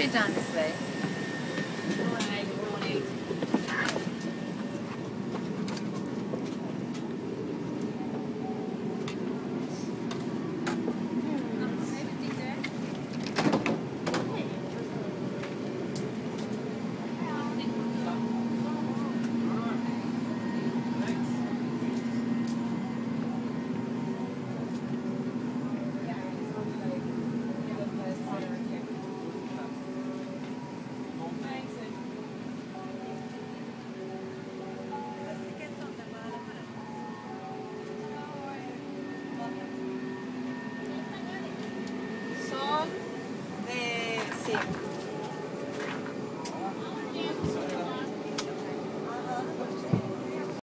straight down this way. 景。